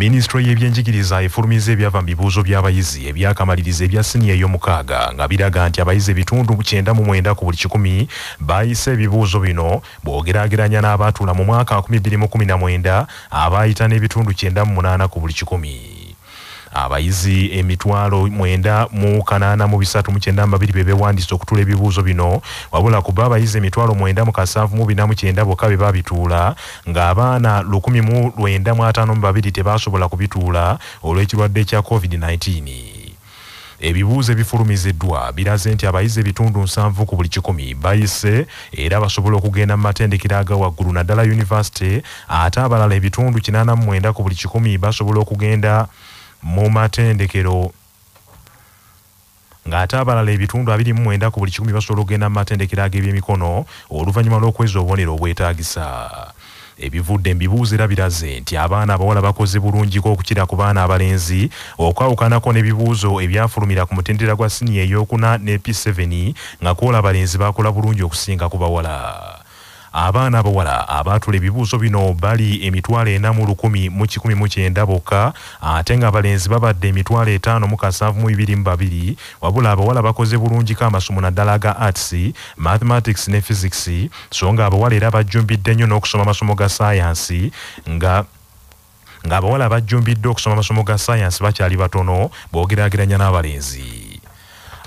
minisitule y'ebyenjigiriza efulumiza ebyava mu bibuuzo by'abayizi ebyakamaliriza ebya siniya ey'omukaaga nga biraga nti abayizi ebitundu kyenda mu mwenda ku buli kikumi baayise ebibuuzo bino bw'ogeraageranya n'abaatuula mu mwaka 2019 abaayita n'ebitundu kyenda mu munaana ku buli kikumi abayizi emitwalo mwenda mu kanaana mu bisatu mu kyenda mu babiri be beewandiisa okutuula ebibuuzo bino wabula kuba abayizi emitwalo mwenda mu kasanvu mu bina mu kyenda bokka be babituula ng'abaana lukumi mu lwenda mu ataano mu babiri tebaasobola kubituula olw'ekirwadde kya covid-19 ebibuuzo ebifulumiziddwa biraze nti abayizi ebitundu nsanvu ku buli kikumi bayise era basobola okugenda mu matendekero aga waggulu naddala yunivasite ate abalala ebitundu 89 ku buli kikumi basobola okugenda mu matendekero. Ng'ate abalala ebitundu 29 ku buli kikumi basobola okugenda mu matendekero ag'ebyemikono oluvannyuma lw'okweza obubonero obwetaagisa. Ebivudde mbibuuzo era biraze nti abaana abawala bakoze bulungiko okukira ku baana abalenzi okwawukanako n'ebibuuzo ebyafulumira ku mutendera gwa siniya eyokuna ne p7 nga kwola abalenzi bakola bulungi okusinga ku bawala abaana abawala abaatula ebibuuzo bino bali emitwalo ena mu lukumi mu kikumi mu kyenda bokka ate nga abalenzi babadde emitwalo etaano mu kasanvu mu bibiri mu babiri. Wabula abawala bakoze bulungiko amasomo naddala ga arts mathematics ne physics so nga abawala era bajjumbidde nnyo n'okusoma amasomo ga sayansi nga ng'abawala bajjumbidde okusoma amasomo ga sayansi bakyali batono boogeraageranya n'abalenzi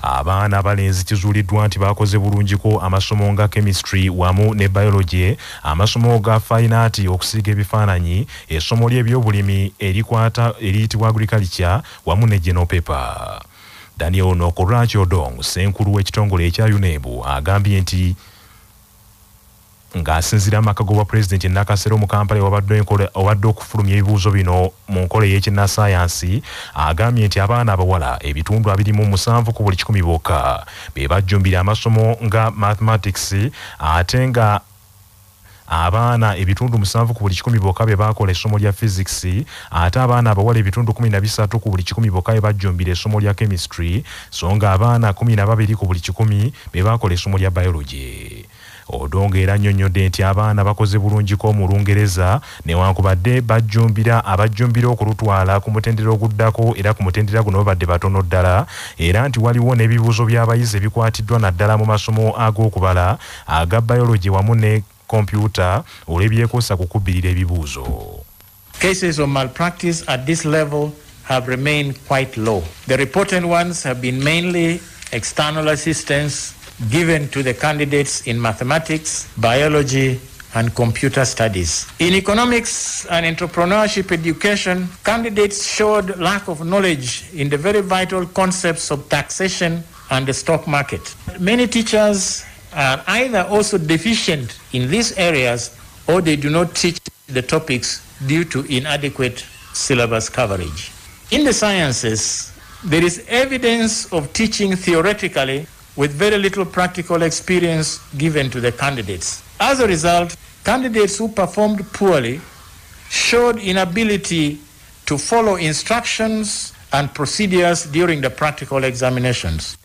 abaana abalenzi kizuuliddwa nti bakoze bulungiko amasomo nga chemistry wamu ne biology amasomo ga fainaati okusiiga ebifaananyi essomo ly'ebyobulimi erikwata eriyitibwa agriculture wamu ne genopaper daniel nokoraki odong? Senkulu w'ekitongole ekya unebu agambye nti ng'asinziira mu maka g'obwa pulezidenti nakasero mu kampala owabadde okufulumya ebibuuzo bino mu nkola ey'ekinnasayansi agambye nti abaana abawala ebitundu abirimu musanvu ku buli kikumi bokka be bajjumbira amasomo nga mathematics ate nga abaana ebitundu musanvu ku buli kikumi bokka be bakola essomo lya physics ate abaana abawala ebitundu kumi na bisatu ku buli kikumi bokka be bajjumbira essomo lya chemistry so nga abaana kumi na babiri ku buli kikumi be bakola essomo lya biology odongo era annyonnyodde nti abaana bakoze bulungiko mu lungereza newankubadde bajjumbira abajjumbira okulutwala ku mutendera oguddako era ku mutendera guno babadde batono ddala era nti waliwo n'ebibuuzo by'abayizi ebikwatiddwa naddala mu masomo ag'okubala aga biology wamu ne kompyuta olw'ebyekosa kukubbirira ebibuuzo Cases of malpractice at this level have remained quite low. The reported ones have been mainly external assistance given to the candidates in mathematics, biology, and computer studies. In economics and entrepreneurship education, candidates showed lack of knowledge in the very vital concepts of taxation and the stock market. Many teachers are either also deficient in these areas or they do not teach the topics due to inadequate syllabus coverage. In the sciences, there is evidence of teaching theoretically with very little practical experience given to the candidates. As a result, candidates who performed poorly showed inability to follow instructions and procedures during the practical examinations.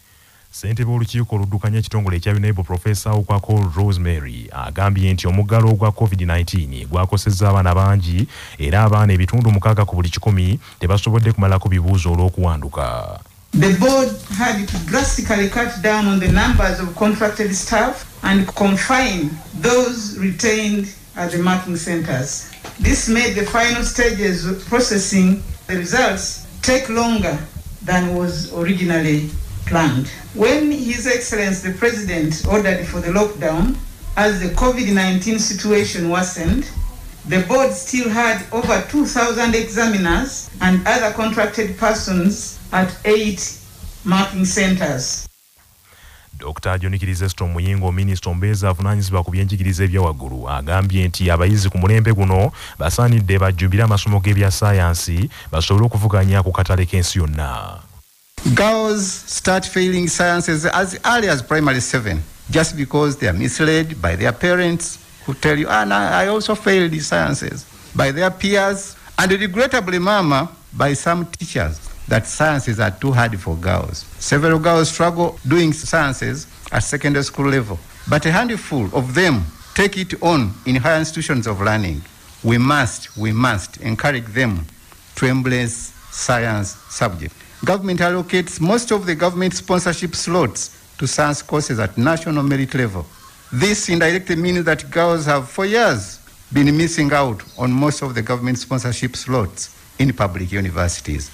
ssentebe olukiiko oluddukanya ekitongole ekya unebo profesa ukwako rosemary agambye nti omuggalo ogwa covid-19 gwakosezza abaana bangi era abaana ebitundu mukaaga ku buli kikumi tebasobodde kumalako bibuuzo olw'okuwanduka The board had to drastically cut down on the numbers of contracted staff and confine those retained at the marking centers. This made the final stages of processing the results take longer than was originally planned. When His Excellency the President ordered for the lockdown, as the COVID-19 situation worsened, the board still had over 2,000 examiners and other contracted persons at eight marking centers. dr. John kirizesto Muyingo minisita omubeezi avunaanyizibwa ku byenjigiriza ebya waggulu agambye nti abayizi ku mulembe guno basaanidde bajjumbire amasomo g'ebya sayansi basobole okuvuganya ku katale k'ensi yonna. Girls start failing sciences as early as primary seven, just because they are misled by their parents who tell you, ah, I also failed the sciences, by their peers, and regrettably, mama, by some teachers that sciences are too hard for girls. Several girls struggle doing sciences at secondary school level, but a handful of them take it on in higher institutions of learning. We must, we must encourage them to embrace science subject. Government allocates most of the government sponsorship slots to science courses at national merit level. This indirectly means that girls have for years been missing out on most of the government sponsorship slots in public universities.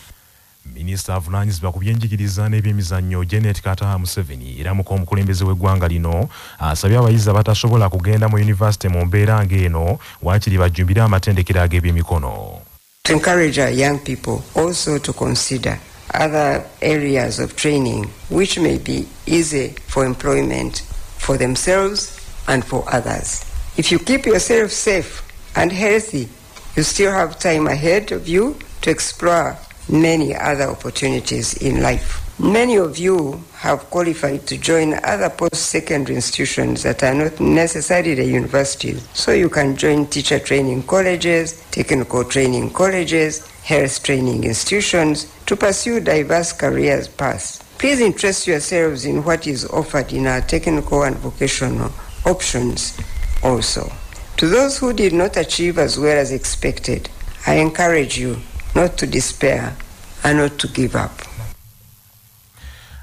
minisita avunaanyizibwa ku byenjigiriza n'ebyemizannyo janet kataha museveni era muko omukulembeze w'eggwanga lino asabye abayizi abatasobola kugenda mu yunivasite mu mbeera ng'eno waakiri bajjumbire amatendekero ag'ebyemikono to encourage our young people also to consider other areas of training which may be easy for employment for themselves and for others. If you keep yourself safe and healthy, you still have time ahead of you to explore many other opportunities in life. Many of you have qualified to join other post-secondary institutions that are not necessarily universities. So you can join teacher training colleges, technical training colleges, health training institutions to pursue diverse careers paths. Please interest yourselves in what is offered in our technical and vocational options also. To those who did not achieve as well as expected, I encourage you not to despair and not to give up.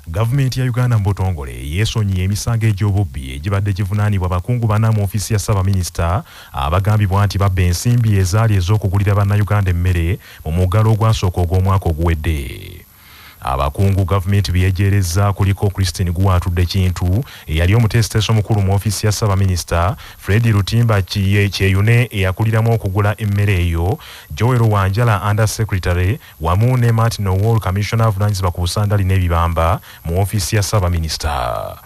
gavumenti ya uganda mu butongole yeesonyiye emisango egy'obubbi egibadde givunaanibwa abakungu bana mu ofiisi ya ssaabaminisita abagambibwa nti babba ensimbi ezaali ez'okugulira bannayuganda emmere mu muggalo ogwasooka ogw'omwaka oguwedde abakungu gavumenti byeyejereza kuliko christine guwatudde kintu eyali omuteesiteesi omukulu mu ofiisi ya ssaabaminisita fred lutimba kyeyune eyakuliramu okugula emmere eyo joel wanjala under secretary wamu ne martin owol commissioner avunanyizibwa ku busandali n'ebibamba mu ofiisi ya ssaabaminisita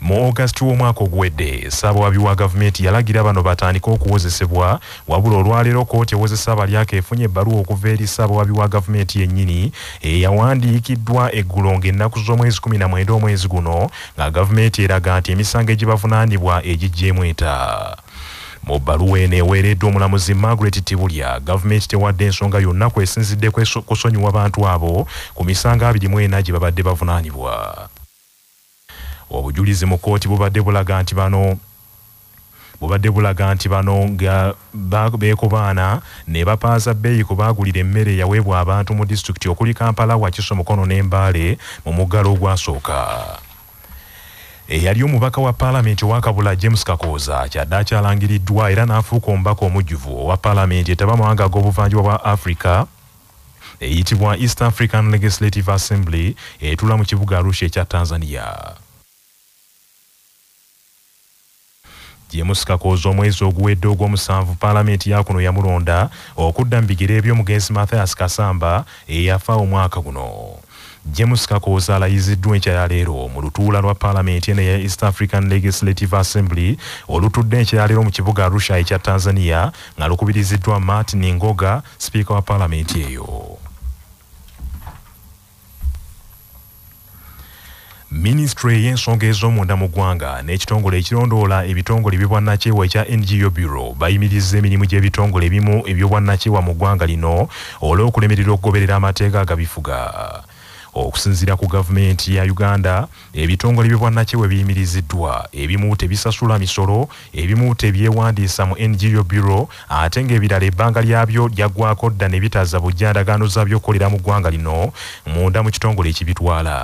mu augasti w'omwaka oguwedde ssaabawabi wa gavumenti yalagira bano batandike okuwozesebwa wabula olwaleero kooti ewozesa abalyako efunye ebbaluwa okuva eri ssaabawabi wa gavumenti yennyini eyawandiikiddwa eggulo ng'ennaku z'omwezi 19 omwezi guno nga gavumenti eraga nti emisango egibavunaanibwa egijjeemu eta. Mu bbaluwa eno eweereddwa omulamuzi margaret tibulya gavumenti tewadde ensonga yonna kwesinzidde kusonyiwa bantu abo ku misango 24 gye babadde bavunaanibwa obujulizi mu kooti bubadde bulaga nti bano bubadde bulaga nti bano nga beekobaana ne bapaaza bbeeyi ku baagulira emmere eyaweebwa abantu mu disitulikiti okuli kampala wakiso mukono n'embaale mu muggalo ogwasooka eyali omubaka wa paalamenti owakabula james kakooza kyadde akyalangiriddwa era n'afuuka omubaka omujjuvu owa paalamenti etaba amawanga ag'obuvanjuba bwa africa eyitibwa east african legislative assembly etula mu kibuga arusha ekya tanzania james kakooza omwezi oguwedde ogw'omusanvu paalamenti yakuno yamulonda okudda mu bigere eby'omugenzi mathias kasamba eyafa omwaka guno. James kakooza alayiziddwa enkya ya leero mu lutuula lwa paalamenti eno eya east african legislative assembly olutudde enkya ya leero mu kibuga arusha ekya tanzania nga lukubiriziddwa martin ngoga sipiika wa paalamenti eyo minisitule ey'ensonga ez'omunda mu ggwanga n'ekitongole ekirondoola ebitongole ebyobwannakyewa ekya ngo bureau bayimirizza emirimu gy'ebitongole ebimu ebyobwannakyewa mu ggwanga lino olw'okulemerera okugoberera amateeka agabifuga. Okusinziira ku gavumenti ya uganda ebitongole by'obwannakyewa biyimiriziddwa ebimu tebisasula misolo ebimu tebyewandiisa mu ngo bureau ate ng'ebirala ebbanga lyabyo lyaggwako dda ne bitazza bujjandagaano zaabyo okukolera mu ggwanga lino munda mu kitongole ekibitwala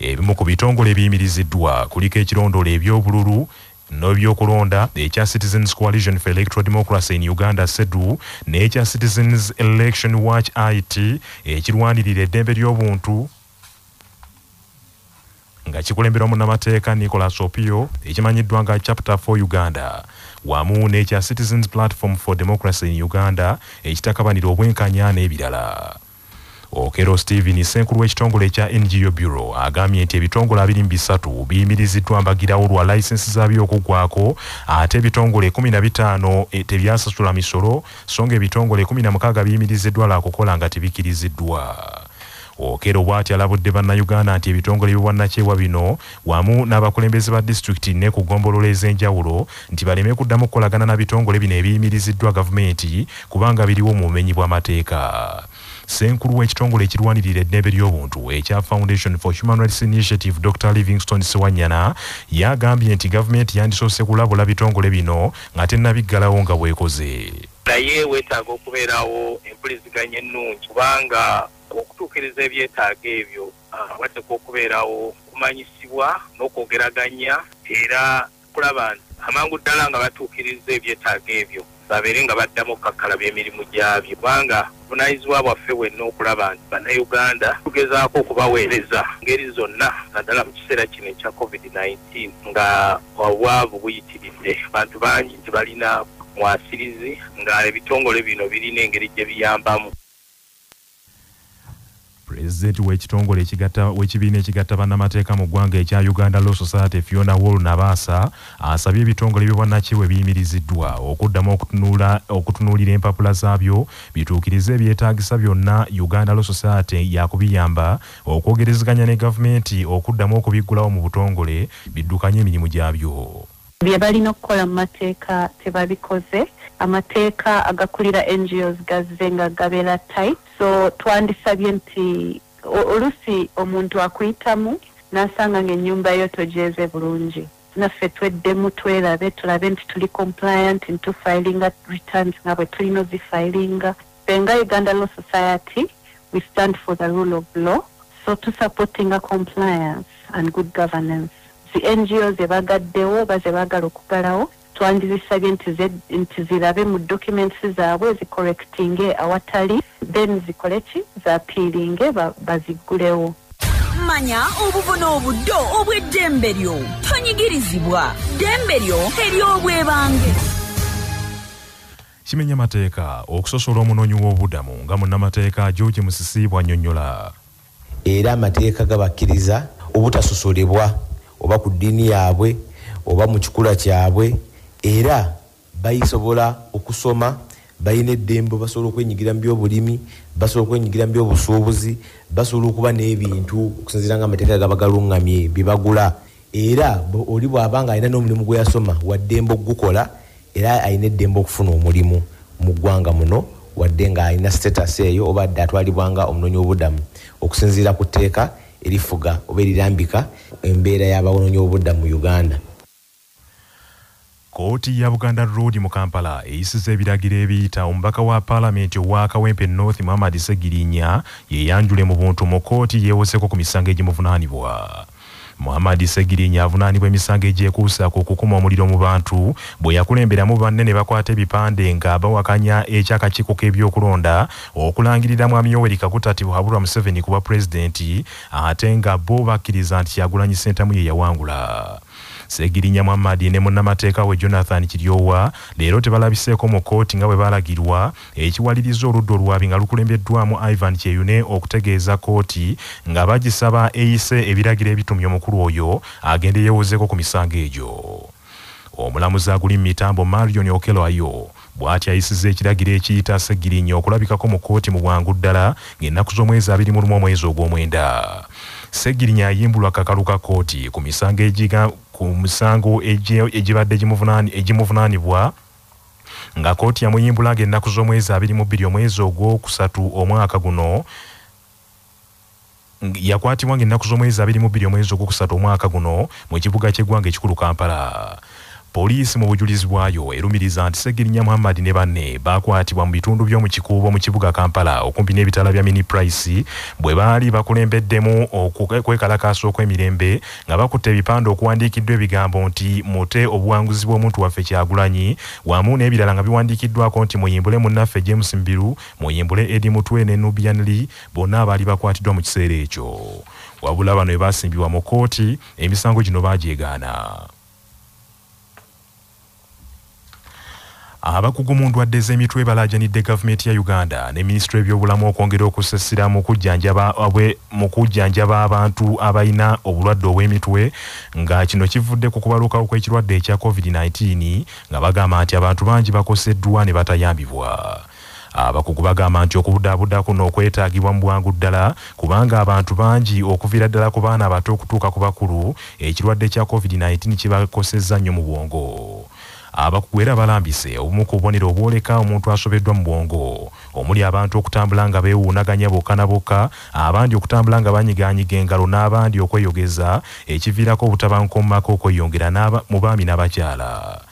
ebimu ku bitongole ebiyimiriziddwa. Kuliko ekirondoola ebyobululu n'ebyokulonda ekya citizens coalition for electoral democracy in uganda sedu n'ekya citizens election watch it ekirwanirira eddembe ly'obuntu nga kikulemberwa munnamateeka nicolas opio ekimanyiddwa nga chapter 4 uganda. Wamu n'ekya citizens platform for democracy in uganda ekitakabanira obwenkanya n'ebirala okero stephen senkulu w'ekitongole ekya ngo bureau agambye nti ebitongole 23 biyimiriziddwa mbagirawo lwa layisensi zaabyo okuggwako ate ebitongole 15 tebyasasula misolo so nga ebitongole 16 biyimiriziddwa lwa kukola nga tebikiriziddwa. Okero bw'ati alabudde bannayuganda nti ebitongole byobwannakyewa bino wamu n'abakulembeze ba disitulikiti ne ku ggombolola ez'enjawulo nti baleme kuddamu okukolagana na bitongole bino ebiyimiriziddwa gavumenti kubanga biriwo mu bumenyi bw'amateeka senkulu w'ekitongole ekirwanirira eddembe ly'obuntu ekya foundation for human rights initiative dr. Livingston sewanyana yagambye nti gavumenti yandisoose kulabula bitongole bino nga tennabiggalawo nga bwekoze. Naye weetaaga okubeerawo empuliziganya ennungi kubanga okutuukiriza ebyetaago ebyo wateeka okubeerawo kumanyisibwa n'okwogeraganya era kulaba nti amangu ddala nga batuukiriza ebyetaago ebyo babeere nga baddamu okukakkalabya emirimu gyabyo kubanga buvunanyizibwa bwaffe bwenna okulaba nti bannayuganda tugezaako okubaweereza ngeri zonna naddala mu kiseera kino ekya covid-19 nga obwavu buyitiridde. Abantu bangi tebalina balina mwasirizi nga ebitongole bino birina engeri gye biyambamu pulezidenti w'ekitongole w'ekibiina ekigatta bannamateeka mu ggwanga ekya uganda law society fiona wall nabaasa asabye ebitongole byobwannakiwe biyimiriziddwa okuddamu okutunuulira empapula zaabyo bituukirize ebyetaagisa byonna uganda law society yakubiyamba okwogerezeganya ne gavumenti okuddamu okubiggulawo mu butongole biddukanye emirimu gyabyo. Bye balina okukola mu mateeka tebabikoze amateeka agakulira ngos gazze nga gabeera tight so twandisabye nti olusi omuntu akuyitamu n'asanga ng'ennyumba yo togyeze bulungi. Naffe tweddemu twerabe tulabe nti tuli compliant ntufilinga returns nga bwe tulina ozifilinga. Fenga uganda law society we stand for the rule of law. So tusupportinga compliance and good governance. Zi ngo zebagaddewo oba zebaagala okugalawo twandizisabye nti zirabe mu documents zaabwe zicorrectinge awatali then zikole ki zapiiringe baziggulewo manya obubona obuddo obw'eddembe lyo tonyigirizibwa ddembe lyo ery'obwebange kimenya mateeka okusosola omunoonyi w'obudamu nga munnamateeka george musisi bwannyonnyola era amateeka gabakkiriza obutasosolebwa oba ku ddiini yaabwe oba mu kikula kyabwe era bayisobola okusoma balina eddembe basobola okwenyigira mu byobulimi basobola okwenyigira mu byobusuubuzi basobola okuba n'ebintu okusinzira nga amateeka gaba galuŋŋamye byebagula era oli bw'aba nga alina n'omulimu gwe yasoma waddembe okugukola era alina eddembe okufuna omulimu mu ggwanga muno wadde nga alina status eyo oba dde atwalibwa nga omunoonyi w'obuddamu. Okusinziira ku tteeka erifuga oba erirambika embeera y'abanoonyi w'obuddamu mu uganda kooti ya buganda road mu kampala eyisiza ebiragiro ebiyita omubaka wa paalamenti owa kawempe north muhammad segirinya yeyanjule mu buntu mu kooti yeewoseko ku misango egimuvunaanibwa. Muhammad segirinya avunaanibwa emisango egyekuusa ku kukuma omuliro mu bantu bwe yakulemberamu banne ne bakwata ebipande nga bawakanya ekyakakiiko k'ebyokulonda okulangirira mwami yoweri kakutati buhabulwa museveni ku bwa pulezidenti ate nga bo bakkiriza nti kyagulanyi sentamu ye yawangula segirinya muhammadi ne munnamateeka we jonathan kiryowa leero tebalabiseeko mu kooti nga bwe balagirwa ekiwaliriza oludda olwabi nga lukulembeddwamu ivan kyeyune okutegeeza kooti nga bagisaba eyise ebiragiro ebitumye omukulu oyo agende yeewozeeko ku misango egyo. Omulamuzi aguli mu mitambo marion okelo ayo bw'ati ayisiza ekiragiro ekiyita segirinya okulabikako mu kooti mu bwangu ddala ng'ennaku z'omwezi abiri mu lumu omwezi ogw'omwenda. Segirinya ayimbulwa kakalu ka kooti ku misango ku misango egibadde egimuvunaanibwa nga kooti yamuyimbula ng'ennaku z'omwezi abiri mu bbiri omwezi ogwokusatu omwaka guno yakwatibwa ng'ennaku z'omwezi abiri mu bbiri omwezi ogwokusatu omwaka guno mu kibuga ky'eggwanga ekikulu kampala poliisi mu bujulizi bwayo erumiriza nti segirinya muhammad ne banne bakwatibwa mu bitundu by'omu kikuubo mu kibuga kampala. Okumpi n'ebitala bya mini price bwe baali bakulembeddemu okwekalakaasa okw'emirembe nga bakutte ebipande okuwandiikiddwa ebigambo nti mute obuwanguzi bw'omuntu waffe kyagulanyi wamu n'ebirala nga biwandiikiddwako nti muyimbule munnaffe james mbiru muyimbule edi mutwe ne nubian lee bonna abaali bakwatiddwa mu kiseera ekyo. Wabula bano bwe basimbibwa mu kooti emisango gino baajeegaana abakugu mu ndwadde z'emitwe balaajanidde gavumenti ya uganda ne minisitule y'ebyobulamu okwongera okusasira mu kujjanjaba abantu abalina obulwadde obw'emitwe nga kino kivudde ku kubalukawo kw'ekirwadde ekya covid-19 nga bagamba nti abantu bangi bakoseddwa ne batayambibwa. Abakugu bagamba nti okubudaabuda kuno okwetaagibwa mu bwangu ddala kubanga abantu bangi okuviira ddala ku baana abato okutuuka ku bakulu ekirwadde kya covid-19 kibakosezza nnyo mu bwongo abakugu era balambise obumu ku bubonero obwoleka omuntu asobeddwa mu bwongo. Omuli abantu okutambula nga beewuunaganya bokka na bokka abandi okutambula nga banyiganyiga engalo n'abandi okweyogeza ekiviirako obutabanguko mu maka okweyongera mu baami n'abakyala.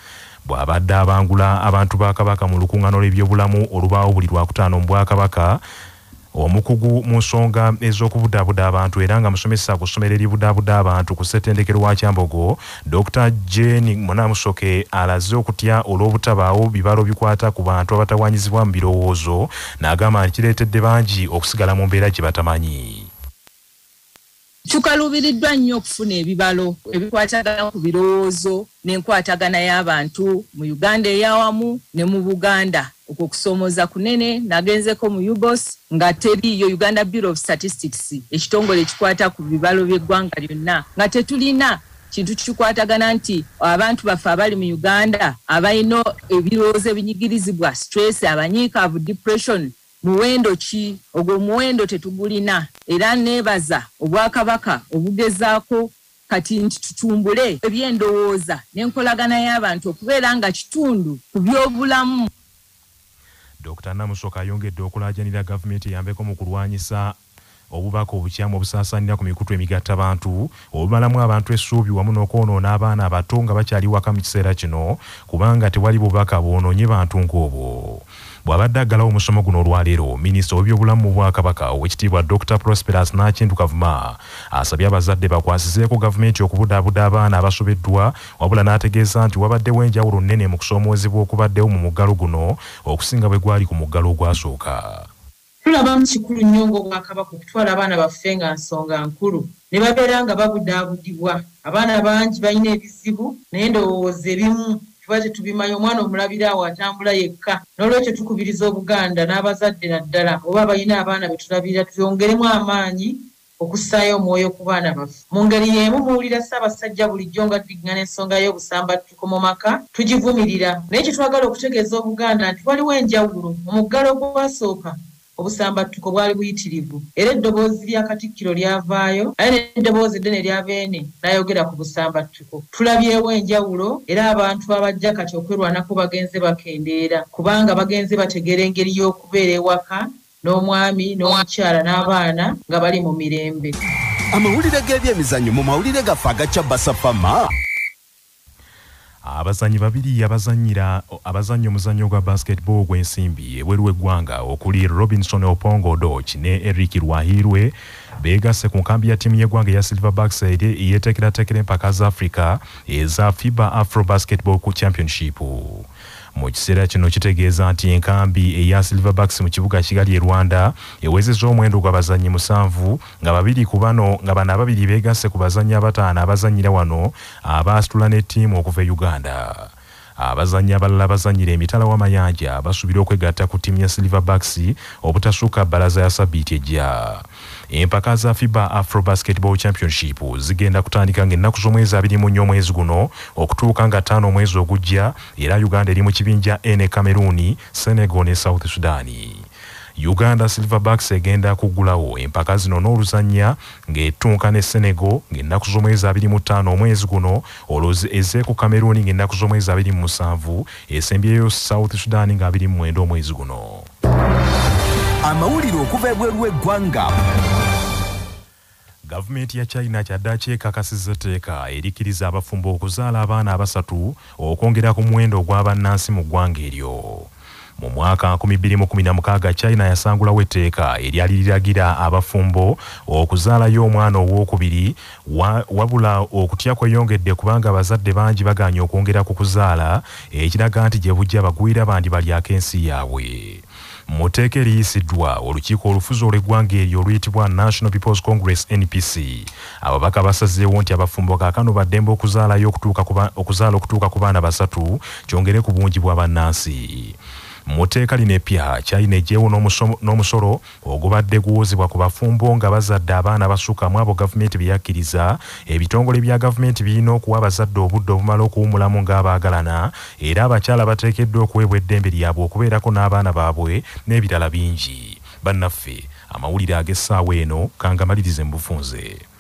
Bw'abadde abangula abantu ba kabaka mu lukuŋŋaano lw'ebyobulamu olubaawo buli lwakutaano mu bwakabaka omukugu mu nsonga ez'okubudaabuda abantu era nga musomesa ku ssomero eribudaabuda abantu ku ssettendekero wa kyambogo dr jane munamusoke alaze okutya olw'obutabaawo bibalo bikwata ku bantu abatawanyizibwa mu birowoozo n'agamba nti kireetedde bangi okusigala mu mbeera gye batamanyi tukalubiriddwa nnyo okufuna ebibalo ebikwatagana ku birowoozo n'enkwatagana y'abantu mu uganda eyawamu ne mu buganda. Okwo kusoomoza kunene nagenzeko mu ubos nga teriyo uganda bureau of statistics ekitongole ekikwata ku bibalo by'eggwanga lyonna. Nga tetulina kintu kikwatagana nti abantu baffe abali mu uganda abalina ebirowoozo ebinyigirizibwa stress abanyiikaavu depression muwendo ki? Ogwo muwendo tetugulina. Era neebaza obwakabaka obugezaako kati nti tutumbule ebyendowooza n'enkolagana y'abantu okubeera nga kitundu ku byobulamu. Dr namusoka ayongedde okulaajanira gavumenti eyambeko mu kulwanyisa obubaka obukyamu obusaasaanira ku mikutu emigattabantu obumalamu abantu essuubi wamu n'okwonoona abaana abato nga bakyali waka mu kiseera kino kubanga tewali bubaka bwonoonye bantu ng'obwo bw'abadde aggalawo omusomo guno olwaleero minisita w'ebyobulamu mu bwakabaka owekitiibwa dr prosperous nakintu kavuma asabye abazadde bakwasizeeko gavumenti okubudaabuda abaana abasobeddwa wabula n'ategeeza nti wabaddewo enjawulo nnene mu kusoomoozebwa okubaddewo mu muggalo guno okusinga bwe gwali ku muggalo ogwasooka. Tulabamu kikulu nnyo ng'obwakabaka okutwala abaana baffe nga nsonga nkulu. Ne babeera nga babudaabudibwa abaana bangi balina ebizibu naye ndowooza ebimu tuba tetubimanyi omwana omulabira awo atambula yekka. N'olwekyo tukubiriza obuganda n'abazadde naddala oba balina abaana be tulabirira tuyongeremu amaanyi okussaayo omwoyo ku baana baffe. Mu ngeri y'emu muwulira ssaabasajja bulijjo nga tudigana ensonga y'obusambattuko mu maka tugivumirira. Naye kyetwagala okutegeeza obuganda nti waliwo enjawulo mu muggalo ogwasooka obusambattuko bwali buyitirivu. Era eddoboozi lya katikkiro lyavaayo aye n'eddoboozi ddene lya beene n'ayogera ku busambattuko tulabyewo enjawulo era abantu abajja kati okwerwanako bagenze bakendeera kubanga bagenze bategeera engeri y'okubeera ewaka n'omwami n'omukyala n'abaana nga bali mu mirembe. Amawulire g'ebyemizannyo mu mawulire gaffe agacya basafama abazanyi babiri abazanyira abazanya omuzannyo gwa basketball gw'ensimbi ebweru w'eggwanga okuli robinson opongo doch ne eric rwahirwe beegasse ku nkambi ya ttiimu y'eggwanga eya silverbacks eyeteekerateekera empaka za africa eza fiba afro basketball ku championship mu kiseera kino kitegeeza nti enkambi eya silverbacks mu kibuga kigali e rwanda ewezezza omuwendo gw'abazannyi musanvu nga babiri ku bano nga bano ababiri beegasse ku bazannyi abataano abazannyira wano abaasitula n'ettiimu okuva e uganda. Abazannyi abalala bazannyira emitala w'amayanja basuubira okwegatta ku ttiimu ya silverbacks obutasukka bbalaza ya sabbiiti ejja empaka za fiba afro basketball championship zigenda kutandika ng'ennaku z'omwezi abiri mu nnya omwezi guno okutuuka nga ttaano omwezi ogujja era uganda eri mu kibinja ene camerooni senegal ne south sudaani uganda silverbacks egenda kuggulawo empaka zino n'oluzannya ng'etunka ne senegal ng'ennaku z'omwezi abiri mu ttaano omwezi guno olwo eze ku camerooni ng'ennaku z'omwezi abiri mu musanvu esembyeyo south sudan nga abiri mu mwenda omwezi guno amawulire okuva ebweru w'eggwanga gavumenti ya china kyadde akyekakasiza etteeka erikkiriza abafumbo okuzaala abaana abasatu okwongera ku muwendo ogw'abannansi mu ggwanga eryo. Mu mwaka 2016 china yasangulawo etteeka eryali liragira abafumbo okuzaalayo omwana owokubiri wa, wabula okutya kweyongedde kubanga abazadde bangi baganye okwongera ku kuzaala ekiraga nti gye bujja bagwira bandi balyako ensi yaabwe mu tteeka eriyisiddwa olukiiko olufuzi olw'eggwanga eryo oluyitibwa national peoples congress npc ababaka basazeewo nti abafumbo kaakano baddembe okuzaalayo okuzaala okutuuka ku baana basatu kyongere ku bungi bw'abannansi mu tteeka lino eppya china ejjeewo n'omusolo ogubadde guwozebwa ku bafumbo nga bazadde abaana basukkamu abo gavumenti bye yakkiriza. Ebitongole bya gavumenti birina okuwa abazadde obudde obumala okuwumulamu ng'abaagalana. Era abakyala bateekeddwa okuweebwa eddembe lyabwe okubeerako n'abaana baabwe n'ebirala bingi. Bannaffe amawulire ag'essaawa eno kangamalirize mu bufunze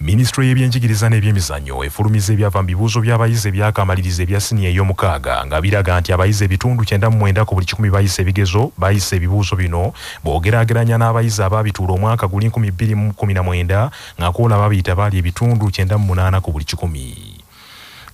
minisitule y'ebyenjigiriza n'ebyemizannyo efulumiza ebyava mu bibuuzo by'abayizi ebyakamaliriza ebya siniya ey'omukaaga nga biraga nti abayizi ebitundu 99 ku buli 1 bayise ebigezo bayise ebibuuzo bino bw'ogeraageranya n'abayizi abaabituula omwaka guli 2019 nga koola babiyita baali ebitundu 98 ku buli 1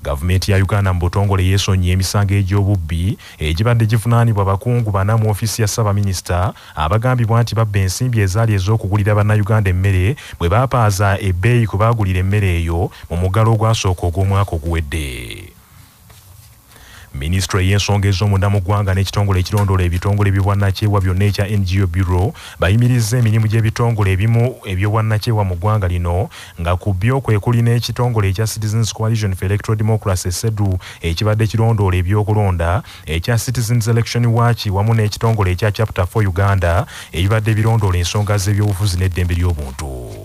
gavumenti ya uganda mu butongole yeesonyiye emisango egy'obubbi egibadde givunaanibwa bakungu bana mu ofiisi ya ssabaminisita abagambibwa nti babba ensimbi ezaali ez'okugulira bannayuganda emmere bwe baapaaza ebbeeyi ku baagulira emmere eyo mu muggalo ogwasooka ogw'omwaka oguwedde minisitule y'ensonga ez'omunda mu ggwanga n'ekitongole ekirondoola ebitongole by'obwannakyewa byonna ekya ngo bureau bayimirizza emirimu gy'ebitongole ebimu eby'obwannakyewa mu ggwanga lino nga ku byo kwe kuli n'ekitongole ekya citizens coalition for electoral democracy sedu ekibadde kirondoola ebyokulonda ekya citizens election watch wamu n'ekitongole ekya chapter 4 uganda ebibadde birondoola ensonga z'ebyobufuzi n'eddembe ly'obuntu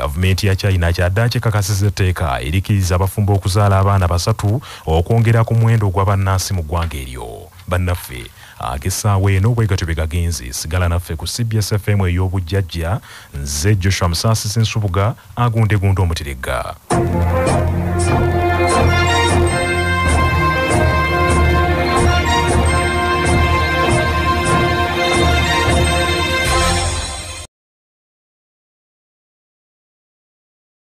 gavumenti ya china kyadda kikakasiza etteeka erikiriza abafumbo okuzaala abaana basatu okwongera ku muwendo gw'abannansi mu ggwanga eryo. Bannaffe akesaawa eno bwegatyo bye gagenze sigala naffe ku cbs fm ey'obujjajja nze joshua musaasisi nsubuga agundegunda omuteregga